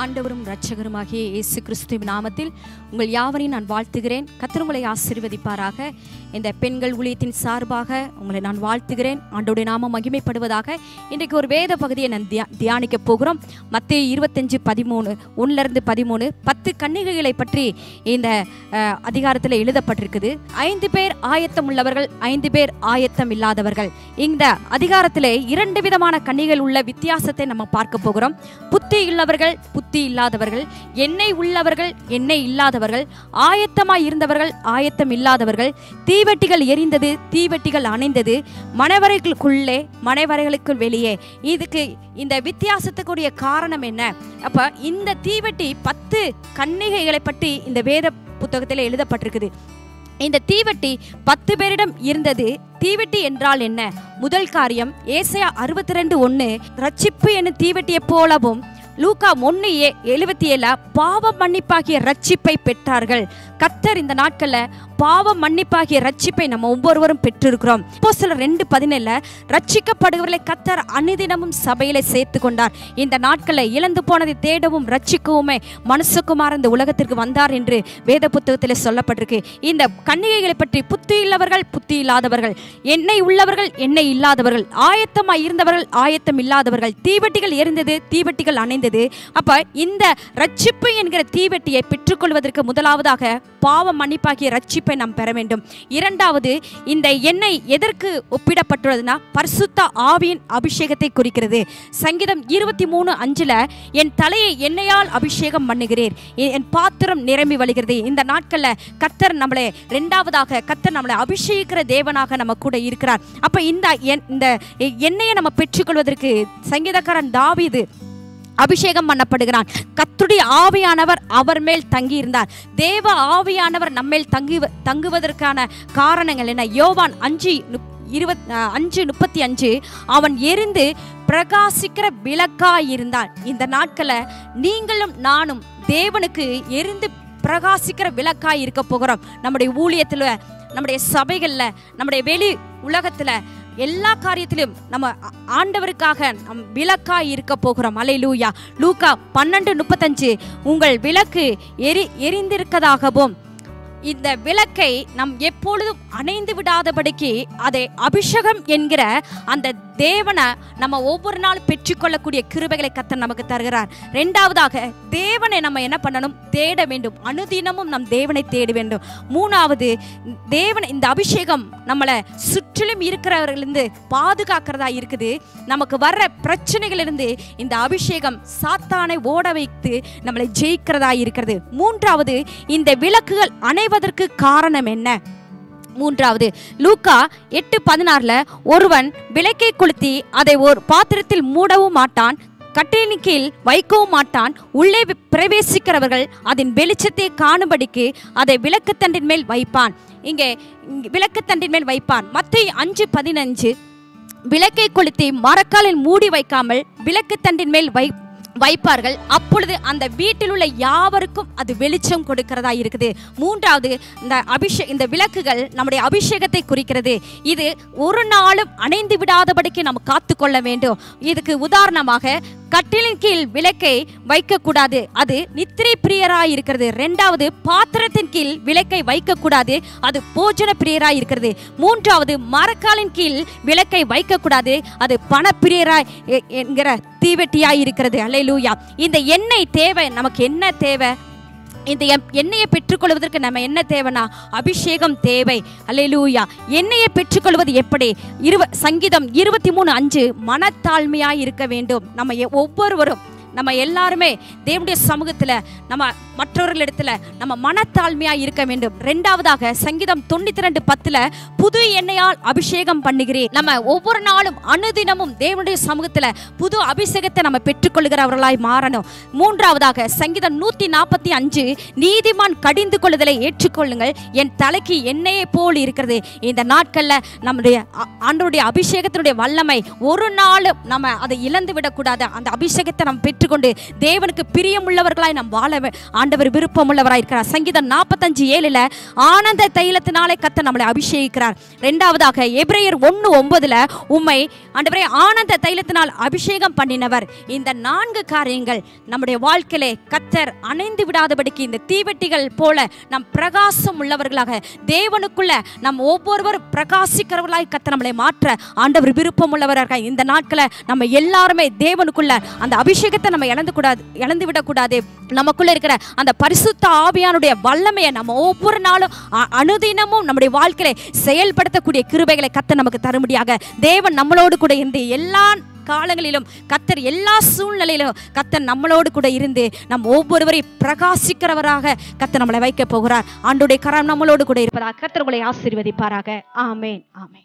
ஆண்டவரும் இரட்சகருமாகிய இயேசு கிறிஸ்துவின் நாமத்தில் உங்கள் யாவரையும் நான் வாழ்த்துகிறேன். கத்திரங்களை ஆசீர்வதிப்பாராக. இந்த பெண்கள் ஊழியத்தின் சார்பாக உங்களை நான் வாழ்த்துகிறேன். ஆண்டோடைய நாமம் மகிமைப்படுவதாக இன்றைக்கு ஒரு வேத பகுதியை நான் தியா தியானிக்க போகிறோம். மத்திய இருபத்தஞ்சு பதிமூணு ஒன்றிலிருந்து பதிமூணு பத்து கன்னிகைகளை பற்றி இந்த அதிகாரத்தில் எழுதப்பட்டிருக்குது. ஐந்து பேர் ஆயத்தம் உள்ளவர்கள் ஐந்து பேர் ஆயத்தம் இல்லாதவர்கள். இந்த அதிகாரத்திலே இரண்டு விதமான கன்னிகள் உள்ள வித்தியாசத்தை நம்ம பார்க்க போகிறோம். புத்தி உள்ளவர்கள் புத்தி இல்லாதவர்கள் எண்ணெய் உள்ளவர்கள் எண்ணெய் இல்லாதவர்கள் ஆயத்தமாய் இருந்தவர்கள் ஆயத்தம் இல்லாதவர்கள் தீவெட்டிகள் எரிந்தது தீவெட்டிகள் அணைந்தது மணவரைகளுக்குள்ளே மணவரைகளுக்கு வெளியே. இதுக்கு இந்த வித்தியாசத்துக்குரிய காரணம் என்ன? அப்ப இந்த தீவெட்டி பத்து கன்னிகைகளை பற்றி இந்த வேத புத்தகத்தில் எழுதப்பட்டிருக்குது. இந்த தீவெட்டி பத்து பேரிடம் இருந்தது. தீவெட்டி என்றால் என்ன? முதல் காரியம் ஏசையா அறுபத்தி ரெண்டு ஒன்று ரட்சிப்பு என்னும் தீவெட்டியைப் போலவும் லூகா ஒன்று ஏ எழுபத்தி ஏழு பாவ மன்னிப்பாகிய ரட்சிப்பை பெற்றார்கள். கத்தர் இந்த நாட்கள்ல பாவ மன்னிப்பாகிய ரட்சிப்பை நம்ம ஒவ்வொருவரும் பெற்றிருக்கிறோம். இப்போ சில ரெண்டு பதினேழுல ரட்சிக்கப்படுகிறவர்களை கத்தர் அனுதினமும் சபையில சேர்த்து கொண்டார். இந்த நாட்களில் இழந்து போனதை தேடவும் ரட்சிக்கவுமே மனசுக்குமார் இந்த உலகத்திற்கு வந்தார் என்று வேத புத்தகத்தில் சொல்லப்பட்டிருக்கு. இந்த கன்னிகைகளை பற்றி புத்தி புத்தி இல்லாதவர்கள் எண்ணெய் உள்ளவர்கள் எண்ணெய் இல்லாதவர்கள் ஆயத்தமாய் இருந்தவர்கள் ஆயத்தம் இல்லாதவர்கள் தீவெட்டிகள் எரிந்தது தீவெட்டிகள் அணைந்தது. அப்ப இந்த ரட்சிப்பு என்கிற தீவெட்டியை பெற்றுக்கொள்வதற்கு முதலாவதாக பாவ மன்னிப்பாகிய ரட்சிப்பை நாம் பெற வேண்டும். இரண்டாவது இந்த எண்ணெய் எதற்கு ஒப்பிடப்பட்டுள்ளதுன்னா பரிசுத்த ஆவியின் அபிஷேகத்தை குறிக்கிறது. சங்கீதம் இருபத்தி மூணு அஞ்சுல என் தலையை எண்ணெயால் அபிஷேகம் பண்ணுகிறேன் என் பாத்திரம் நிரம்பி வழிகிறது. இந்த நாட்கள்ல கத்தர் நம்மளை ரெண்டாவதாக கத்தர் நம்மளை அபிஷேகிக்கிற தேவனாக நம்ம கூட இருக்கிறார். அப்ப இந்த இந்த எண்ணெயை நம்ம பெற்றுக்கொள்வதற்கு சங்கீதக்காரன் தாவிது அபிஷேகம் பண்ணப்படுகிறான். கத்துடைய ஆவியானவர் அவர் மேல் தங்கியிருந்தார். தேவ ஆவியானவர் நம்மேல் தங்கி தங்குவதற்கான காரணங்கள் என்ன? யோவான் அஞ்சு இருபத் அஞ்சு முப்பத்தி அஞ்சு அவன் எரிந்து பிரகாசிக்கிற விளக்காய் இருந்தான் இந்த நாட்களை நீங்களும் நானும் தேவனுக்கு எரிந்து பிரகாசிக்கிற விளக்காய் இருக்க போகிறோம். நம்முடைய ஊழியத்தில் நம்முடைய சபைகளில் நம்முடைய வெளி உலகத்தில் எல்லா காரியத்திலும் நம்ம ஆண்டவருக்காக நம் விளக்காய் இருக்க போகிறோம். அலை லூயா லூக்கா பன்னெண்டு முப்பத்தஞ்சு. உங்கள் விளக்கு எரி எரிந்திருக்கதாகவும் இந்த விளக்கை நம் எப்பொழுதும் அணைந்து விடாதபடிக்கு அதை அபிஷேகம் என்கிற அந்த தேவனை நம்ம ஒவ்வொரு நாள் பெற்றுக்கொள்ளக்கூடிய கிருபைகளை கத்தர் நமக்கு தருகிறார். ரெண்டாவதாக தேவனை நம்ம என்ன பண்ணணும்? தேட வேண்டும். அனுதினமும் நம் தேவனை தேட வேண்டும். மூணாவது தேவன் இந்த அபிஷேகம் நம்மளை சுற்றிலும் இருக்கிறவர்களிருந்து பாதுகாக்கிறதா இருக்குது. நமக்கு வர்ற பிரச்சனைகளிலிருந்து இந்த அபிஷேகம் சாத்தானை ஓட வைத்து நம்மளை ஜெயிக்கிறதா இருக்கிறது. மூன்றாவது இந்த விளக்குகள் அணைவதற்கு காரணம் என்ன? மூன்றாவது லூக்கா எட்டு பதினாறுல ஒருவன் விளக்கை கொளுத்தி அதை ஒரு பாத்திரத்தில் மூடவும் மாட்டான் கட்டிலின் கீழ் வைக்கவும் மாட்டான் உள்ளே பிரவேசிக்கிறவர்கள் அதன் வெளிச்சத்தை காணும்படிக்கு அதை விளக்குத்தண்டின் மேல் வைப்பான். இங்கே விளக்குத்தண்டின் மேல் வைப்பான். மத்திய அஞ்சு பதினஞ்சு விளக்கை கொளுத்தி மரக்காலில் மூடி வைக்காமல் விளக்குத்தண்டின் மேல் வை வைப்பார்கள். அப்பொழுது அந்த வீட்டில் உள்ள யாவருக்கும் அது வெளிச்சம் கொடுக்கிறதா இருக்குது. மூன்றாவது இந்த அபிஷே இந்த விளக்குகள் நம்முடைய அபிஷேகத்தை குறிக்கிறது. இது ஒரு நாளும் அணைந்து விடாதபடிக்கு நம்ம காத்துக்கொள்ள வேண்டும். இதுக்கு உதாரணமாக கட்டிலின் கீழ் விளக்கை வைக்கக்கூடாது. அது நித்திரை பிரியராய் இருக்கிறது. ரெண்டாவது பாத்திரத்தின் கீழ் விளக்கை வைக்கக்கூடாது. அது போஜன பிரியராய் இருக்கிறது. மூன்றாவது மரக்காலின் கீழ் விளக்கை வைக்கக்கூடாது. அது பணப்பிரியராய் எ- என்கிற தீவெட்டியாய் இருக்கிறது அலையிலூயா இந்த எண்ணெய் தேவை நமக்கு என்ன தேவை? இந்த எண்ணெயை பெற்றுக்கொள்வதற்கு நம்ம என்ன தேவைனா அபிஷேகம் தேவை. அலையிலூயா எண்ணெயை பெற்றுக்கொள்வது எப்படி? இருவ சங்கீதம் இருபத்தி மூணு அஞ்சு மனத்தாழ்மையாய் இருக்க வேண்டும். நம்ம ஒவ்வொருவரும் நம்ம எல்லாருமே தேவனுடைய சமூகத்தில் நம்ம மற்றவர்களிடத்துல நம்ம மனத்தாழ்மையாக இருக்க வேண்டும். ரெண்டாவதாக சங்கீதம் தொண்ணூத்தி ரெண்டு பத்துல புது எண்ணெயால் அபிஷேகம் பண்ணுகிறேன் நம்ம ஒவ்வொரு நாளும் அனுதினமும் தேவனுடைய சமூகத்தில் புது அபிஷேகத்தை நம்ம பெற்றுக்கொள்கிறவர்களாய் மாறணும். மூன்றாவதாக சங்கீதம் நூத்தி நாற்பத்தி அஞ்சு நீதிமான் கடிந்து கொள்ளுதலை ஏற்றுக்கொள்ளுங்கள். என் தலைக்கு எண்ணெயை போல் இருக்கிறது. இந்த நாட்களில் நம்முடைய அன்றைய அபிஷேகத்தினுடைய வல்லமை ஒரு நாளும் நம்ம அதை இழந்து விடக்கூடாது அந்த அபிஷேகத்தை நம்ம பெற்று ஏற்றுக்கொண்டு தேவனுக்கு பிரியமுள்ளவர்களாய் நாம் வாழ வே- ஆண்டவர் விருப்பமுள்ளவராய் இருக்கிறார். சங்கீதம் நாற்பத்தஞ்சு ஏழில் ஆனந்த தைலத்தினாலே கத்த நம்மளை அபிஷேகிக்கிறார். ரெண்டாவதாக எப்ரேயர் ஒன்று ஒன்பதுல உண்மை ஆண்டவரே ஆனந்த தைலத்தினால் அபிஷேகம் பண்ணினவர். இந்த நான்கு காரியங்கள் நம்முடைய வாழ்க்கையிலே கத்தர் அணைந்து விடாதபடிக்கு இந்த தீவெட்டிகள் போல நம் பிரகாசம் உள்ளவர்களாக தேவனுக்குள்ள நம் ஒவ்வொருவரும் பிரகாசிக்கிறவர்களாய் கத்த நம்மளை மாற்ற ஆண்டவர் விருப்பம் உள்ளவராக இந்த நாட்களை நம்ம எல்லாருமே தேவனுக்குள்ள அந்த அபிஷேகத்தை நம்ம இழந்து கூடாது இழந்து விடக்கூடாது. நமக்குள்ள இருக்கிற அந்த பரிசுத்த ஆவியானுடைய வல்லமையை நம்ம ஒவ்வொரு நாளும் அ- அனுதினமும் நம்முடைய வாழ்க்கையில செயல்படுத்தக்கூடிய கிருபைகளை கத்த நமக்கு தரும்படியாக. தேவன் நம்மளோடு கூட இருந்து எல்லா காலங்களிலும் கத்தர் எல்லா சூழ்நிலையிலும் கத்தர் நம்மளோடு கூட இருந்து நம் ஒவ்வொருவரையும் பிரகாசிக்கிறவராக கத்தர் நம்மளை வைக்க போகிறார். ஆண்டுடைய கரம் நம்மளோடு கூட இருப்பதாக கத்தர் உங்களை ஆசீர்வதிப்பாராக. ஆமேன் ஆமேன்.